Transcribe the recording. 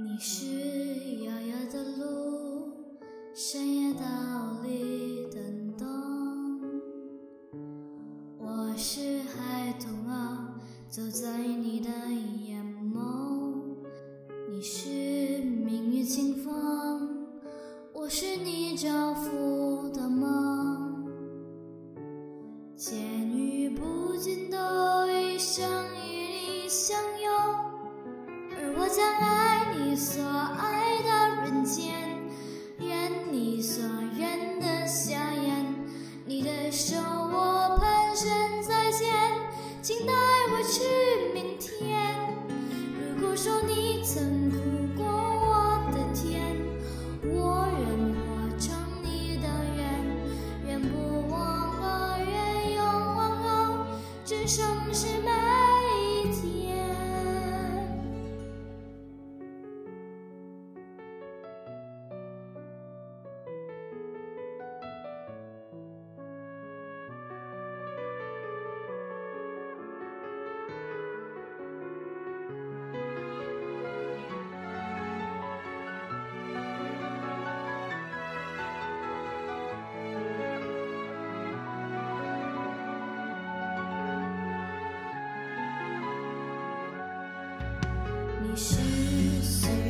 你是遥遥的路，深夜道里的灯。我是孩童啊，走在你的眼眸。你是明月清风，我是你交付的梦。仙女不见都生与你相拥，而我将爱。所爱的人间，愿你所愿的笑颜，你的手我蹒跚在牵，请带你是岁月